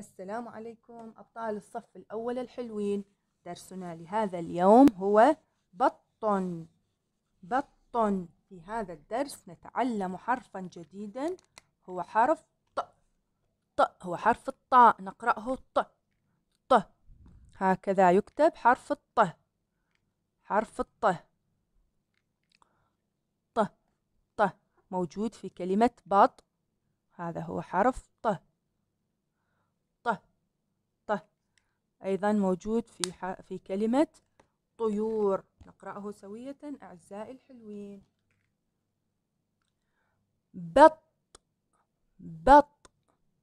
السلام عليكم أبطال الصف الأول الحلوين. درسنا لهذا اليوم هو بط بط في هذا الدرس نتعلم حرفا جديدا. هو حرف ط. ط. هو حرف الطاء. نقرأه ط. ط. هكذا يكتب حرف الط. حرف الط. ط. ط. موجود في كلمة بط. هذا هو حرف ط. أيضا موجود في في كلمة طيور. نقرأه سوية. أعزائي الحلوين. بط. بط.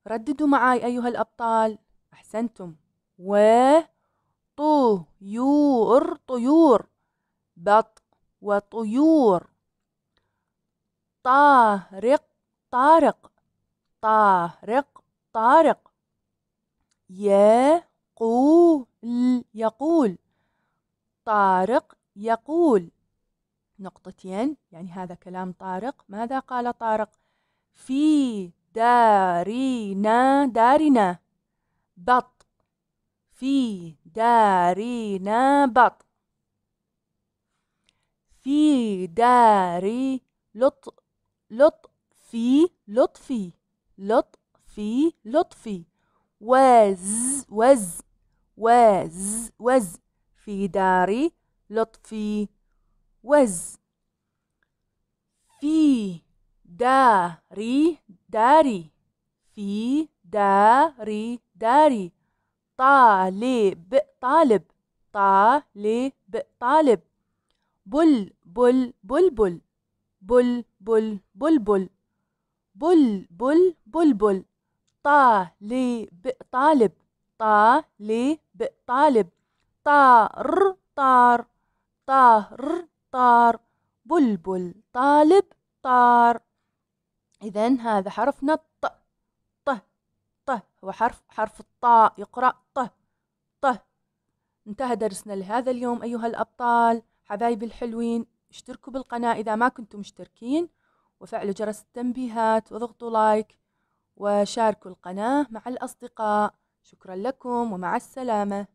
رددوا معي أيها الأبطال. أحسنتم. و. طيور. طيور. بط. وطيور. طارق. طارق. طارق. طارق. يا يقول يقول طارق يقول. نقطتين يعني هذا كلام طارق. ماذا قال طارق؟ في دارنا دارنا بط. في دارنا بط. في داري لط لطفي. لطفي لطفي لطفي. وز وز. وز وز في دار لطفي وز. في داري داري. في داري داري. طالب طالب. طالب طالب. بل بل بل بل بل بل بل بل بل بل بل بل طالب طالب. طالب طالب طار طار طار طار. بلبل طالب طار. إذا هذا حرفنا ط ط ط. هو حرف حرف الطاء. يقرأ ط ط. انتهى درسنا لهذا اليوم أيها الأبطال. حبايبي الحلوين اشتركوا بالقناة إذا ما كنتم مشتركين. وفعلوا جرس التنبيهات واضغطوا لايك وشاركوا القناة مع الأصدقاء. شكرا لكم ومع السلامة.